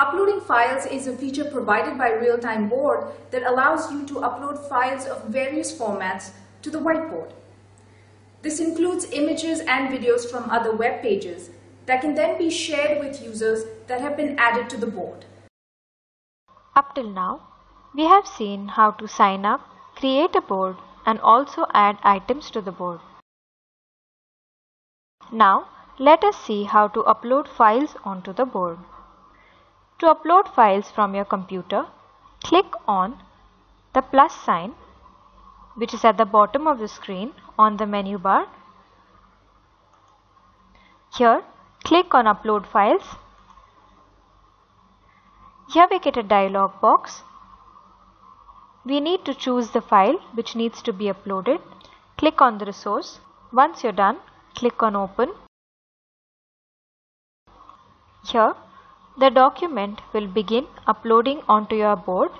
Uploading files is a feature provided by Realtime Board that allows you to upload files of various formats to the whiteboard. This includes images and videos from other web pages that can then be shared with users that have been added to the board. Up till now, we have seen how to sign up, create a board and also add items to the board. Now, let us see how to upload files onto the board. To upload files from your computer, click on the plus sign which is at the bottom of the screen on the menu bar. Here, click on Upload Files. Here we get a dialog box. We need to choose the file which needs to be uploaded. Click on the resource. Once you're done, click on Open. Here, the document will begin uploading onto your board.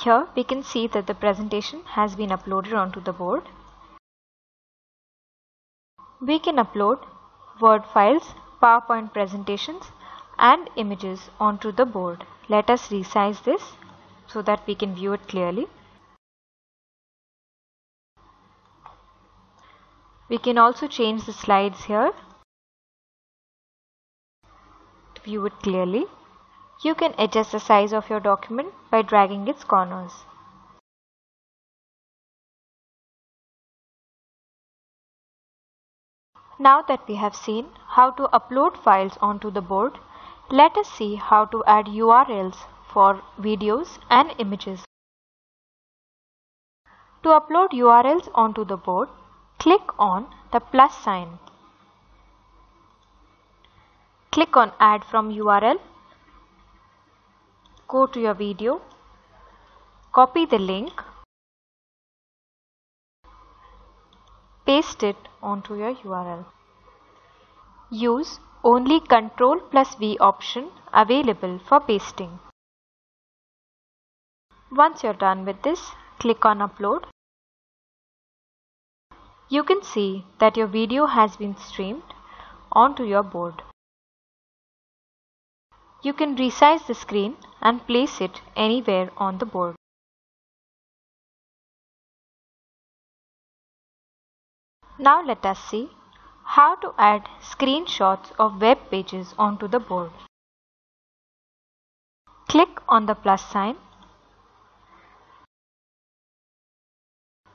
Here we can see that the presentation has been uploaded onto the board. We can upload Word files, PowerPoint presentations and images onto the board. Let us resize this so that we can view it clearly. We can also change the slides here view it clearly, you can adjust the size of your document by dragging its corners. Now that we have seen how to upload files onto the board, let us see how to add URLs for videos and images. To upload URLs onto the board, click on the plus sign Click on add from URL. Go to your video. Copy the link. Paste it onto your URL. Use only Ctrl plus V option available for pasting. Once you're done with this, click on upload. You can see that your video has been streamed onto your board. You can resize the screen and place it anywhere on the board. Now let us see how to add screenshots of web pages onto the board. Click on the plus sign.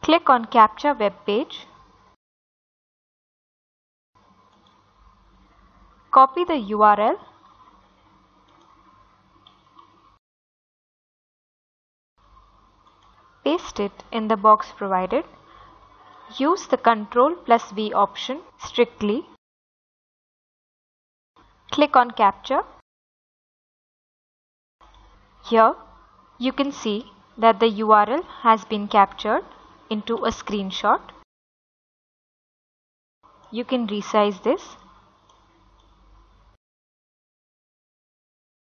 Click on Capture Web Page. Copy the URL paste it in the box provided. Use the Ctrl plus V option strictly. Click on Capture. Here you can see that the URL has been captured into a screenshot. You can resize this